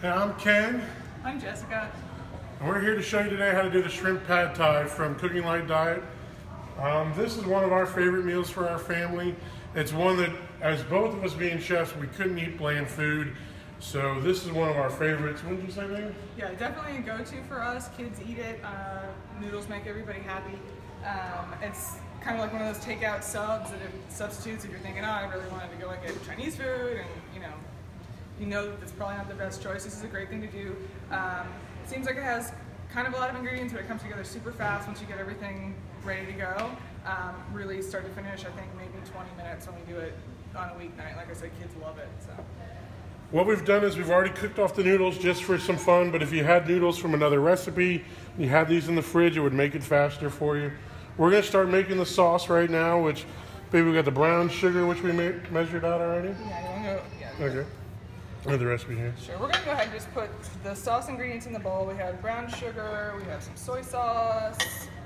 Hey, I'm Ken, I'm Jessica. and we're here to show you today how to do the shrimp pad thai from Cooking Light Diet. Um, this is one of our favorite meals for our family. It's one that, as both of us being chefs, we couldn't eat bland food. So this is one of our favorites. What did you say, Megan? Yeah, definitely a go-to for us. Kids eat it. Uh, noodles make everybody happy. Um, it's kind of like one of those takeout subs that substitutes if you're thinking, oh, I really wanted to go and get Chinese food, and you know, you know that it's probably not the best choice. This is a great thing to do. Um, it seems like it has kind of a lot of ingredients, but it comes together super fast once you get everything ready to go. Um, really start to finish, I think maybe 20 minutes when we do it on a weeknight. Like I said, kids love it. So. What we've done is we've already cooked off the noodles just for some fun, but if you had noodles from another recipe, you had these in the fridge, it would make it faster for you. We're gonna start making the sauce right now, which, baby, we got the brown sugar, which we measured out already. Yeah, go? Yeah. Okay. Have the recipe here. Sure. We're gonna go ahead and just put the sauce ingredients in the bowl. We have brown sugar. We have some soy sauce.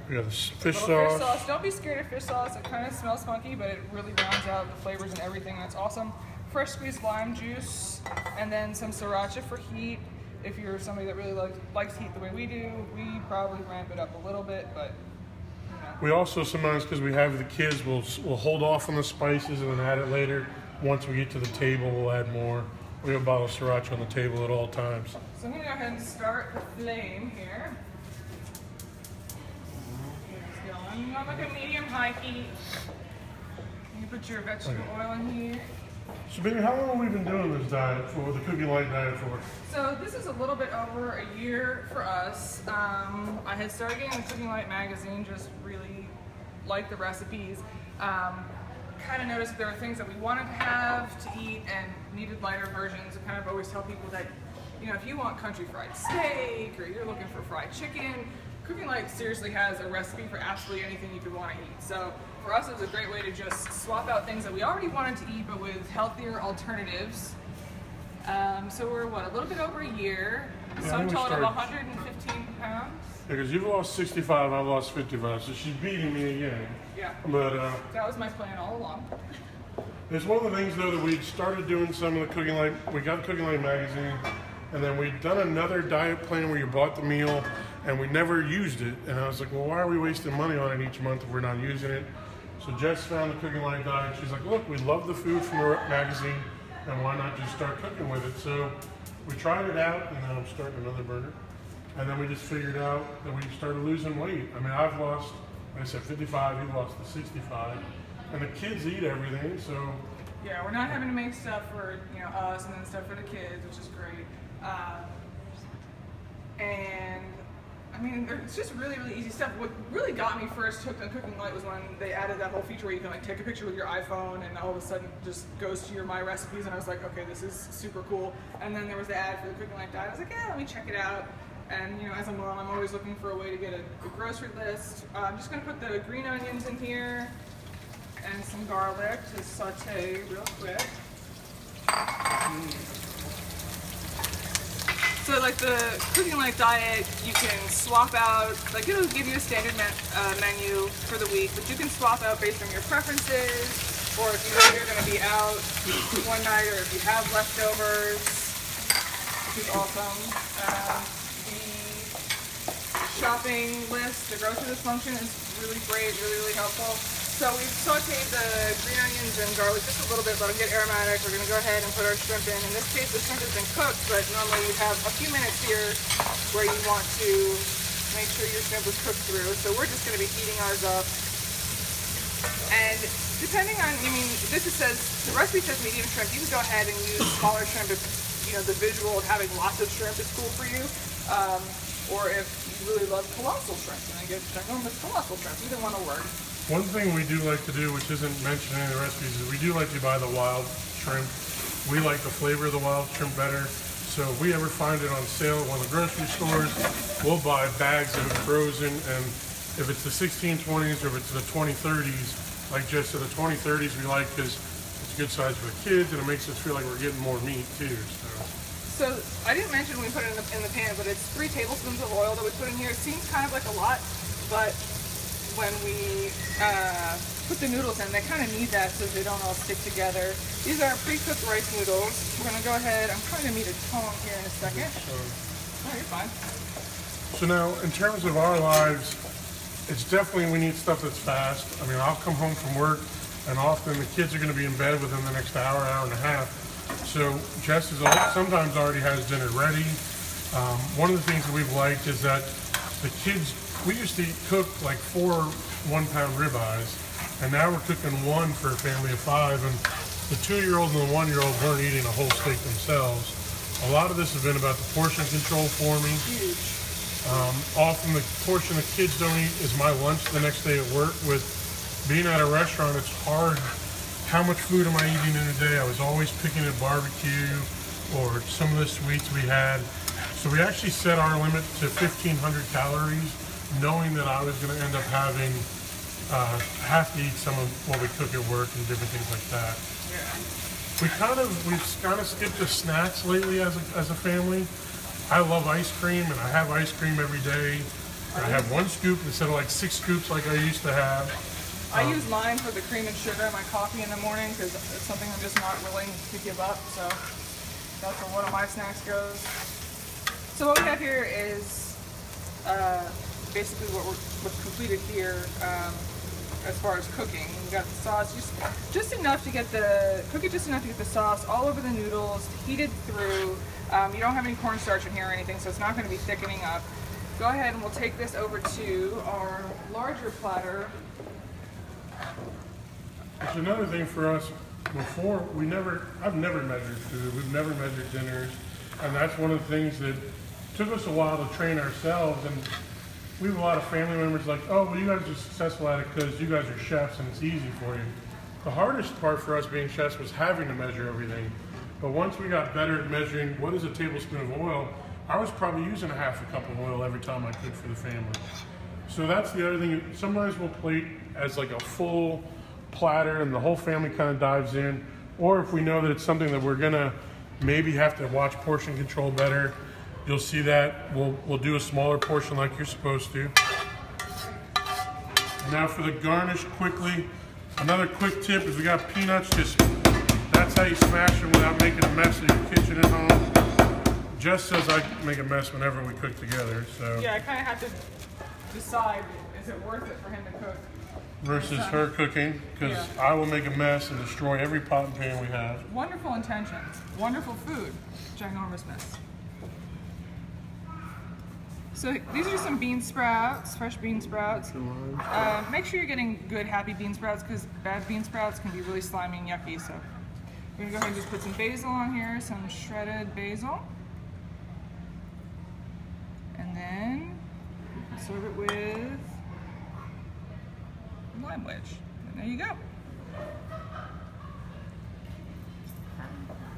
We have fish sauce. fish sauce. Don't be scared of fish sauce. It kind of smells funky, but it really rounds out the flavors and everything. That's awesome. Fresh squeezed lime juice, and then some sriracha for heat. If you're somebody that really likes, likes heat the way we do, we probably ramp it up a little bit, but. We also sometimes, because we have the kids, we'll, we'll hold off on the spices and then add it later. Once we get to the table, we'll add more. We have a bottle of sriracha on the table at all times. So I'm gonna go ahead and start the flame here. You want like a medium high heat. You put your vegetable oil in here. So, baby, how long have we been doing this diet for, the Cooking Light diet for? So this is a little bit over a year for us. Um, I had started getting the Cooking Light magazine, just really liked the recipes. Um, kind of noticed there were things that we wanted to have to eat and needed lighter versions. I kind of always tell people that, you know, if you want country fried steak or you're looking for fried chicken, Cooking Light seriously has a recipe for absolutely anything you could want to eat. So for us, it was a great way to just swap out things that we already wanted to eat, but with healthier alternatives. Um, so we're what a little bit over a year. Yeah, think total of 115 pounds. Because you've lost 65, I've lost 55, so she's beating me again. Yeah, But uh, that was my plan all along. it's one of the things, though, that we'd started doing some of the Cooking Light. We got the Cooking Light magazine, and then we'd done another diet plan where you bought the meal, and we never used it. And I was like, well, why are we wasting money on it each month if we're not using it? So Jess found the Cooking Light diet. She's like, look, we love the food from the magazine, and why not just start cooking with it? So we tried it out, and then I'm starting another burner. And then we just figured out that we started losing weight. I mean, I've lost, like I said, 55, you've lost the 65. And the kids eat everything, so Yeah, we're not having to make stuff for you know us and then stuff for the kids, which is great. Um, and I mean, it's just really, really easy stuff. What really got me first hooked on Cooking Light was when they added that whole feature where you can like take a picture with your iPhone and all of a sudden just goes to your My Recipes, and I was like, okay, this is super cool. And then there was the ad for the Cooking Light diet. I was like, yeah, let me check it out. And you know, as a mom, I'm always looking for a way to get a, a grocery list. Uh, I'm just gonna put the green onions in here and some garlic to saute real quick. So like the cooking light diet, you can swap out, like it'll give you a standard uh, menu for the week, but you can swap out based on your preferences, or if you know you're gonna be out one night, or if you have leftovers, which is awesome. Um, shopping list, the grocery list function is really great, really, really helpful. So we've sauteed the green onions and garlic just a little bit, let them get aromatic. We're gonna go ahead and put our shrimp in. In this case, the shrimp has been cooked, but normally you have a few minutes here where you want to make sure your shrimp is cooked through. So we're just gonna be heating ours up. And depending on, I mean, this is says, the recipe says medium shrimp. You can go ahead and use smaller shrimp if, you know, the visual of having lots of shrimp is cool for you. Um, or if really love colossal shrimp, and I get ginormous colossal shrimp. Either one will work. One thing we do like to do, which isn't mentioned in the recipes, is we do like to buy the wild shrimp. We like the flavor of the wild shrimp better. So if we ever find it on sale at one of the grocery stores, we'll buy bags of it frozen. And if it's the 1620s or if it's the 2030s, like just the 2030s we like because it's a good size for the kids and it makes us feel like we're getting more meat too. So So I didn't mention when we put it in the, in the pan, but it's three tablespoons of oil that we put in here. It seems kind of like a lot, but when we uh, put the noodles in. They kind of need that so they don't all stick together. These are pre-cooked rice noodles. We're gonna go ahead. I'm trying to meet a tone here in a second. Oh, you're fine. So now, in terms of our lives, it's definitely we need stuff that's fast. I mean, I'll come home from work, and often the kids are going to be in bed within the next hour, hour and a half. So Jess is al- sometimes already has dinner ready. Um, one of the things that we've liked is that the kids we used to cook like four one-pound ribeyes, and now we're cooking one for a family of five, and the two-year-old and the one-year-old weren't eating a whole steak themselves. A lot of this has been about the portion control for me. Huge. Often the portion the kids don't eat is my lunch the next day at work. With being at a restaurant, it's hard. How much food am I eating in a day? I was always picking at barbecue or some of the sweets we had. So we actually set our limit to 1,500 calories, knowing that I was going to end up having uh, have to eat some of what we cook at work and different things like that. We kind of we've kind of skipped the snacks lately as a, as a family. I love ice cream and I have ice cream every day. I have one scoop instead of like six scoops like I used to have. I use mine for the cream and sugar in my coffee in the morning because it's something I'm just not willing to give up. So that's where one of my snacks goes. So what we have here is uh, basically what we're what's completed here um, as far as cooking. We got the sauce just just enough to get the cook it just enough to get the sauce all over the noodles, heated through. Um, you don't have any cornstarch in here or anything, so it's not going to be thickening up. Go ahead and we'll take this over to our larger platter. It's another thing for us. Before we never, I've never measured food. We've never measured dinners, and that's one of the things that took us a while to train ourselves. And we have a lot of family members like, oh, well, you guys are successful at it because you guys are chefs and it's easy for you. The hardest part for us being chefs was having to measure everything. But once we got better at measuring what is a tablespoon of oil, I was probably using a half a cup of oil every time I cooked for the family. So that's the other thing. Sometimes we'll plate as like a full platter and the whole family kind of dives in. Or if we know that it's something that we're gonna maybe have to watch portion control better, you'll see that we'll, we'll do a smaller portion like you're supposed to. Now for the garnish quickly, another quick tip is we got peanuts, just that's how you smash them without making a mess in your kitchen at home. Jess says I make a mess whenever we cook together, so Yeah, I kind of have to decide is it worth it for him to cook. Versus her cooking, because Yeah. I will make a mess and destroy every pot and pan we have. Wonderful intentions, wonderful food, ginormous mess. So these are some bean sprouts, fresh bean sprouts. Uh, make sure you're getting good happy bean sprouts because bad bean sprouts can be really slimy and yucky. So we're gonna go ahead and just put some basil on here, some shredded basil. And then serve it with lime wedge. And there you go.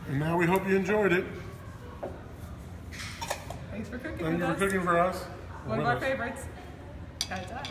And now we hope you enjoyed it. Thanks for cooking Thank with you for us. cooking for us. One of our us. favorites. At a time.